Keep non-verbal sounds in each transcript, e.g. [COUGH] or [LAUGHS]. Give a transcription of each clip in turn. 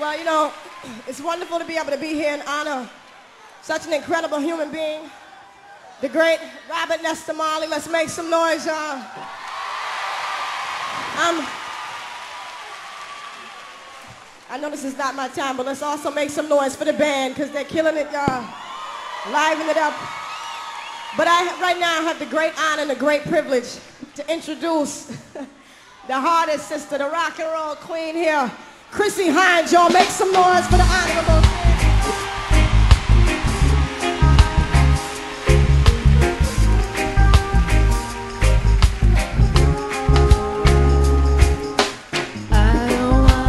Well, you know, it's wonderful to be able to be here and honor such an incredible human being, the great Robert Nesta Marley. Let's make some noise, y'all. Um, I know this is not my time, but let's also make some noise for the band because they're killing it, y'all. Liven it up. But I, right now, I have the great honor and the great privilege to introduce [LAUGHS] the hardest sister, the rock and roll queen here, Chrissie Hynde, y'all make some noise for the honorable. I don't wanna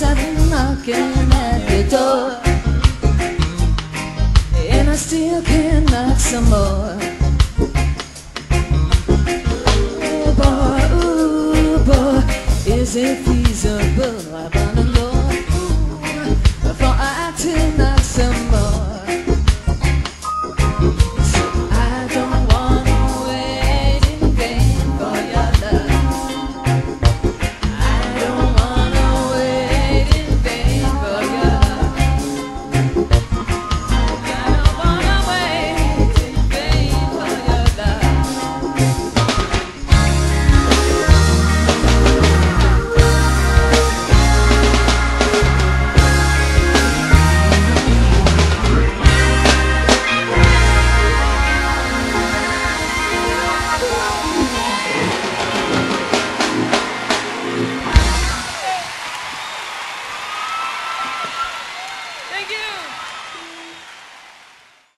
been knocking at your door. And I still can't knock some more. Ooh, boy, ooh, boy, is it feasible?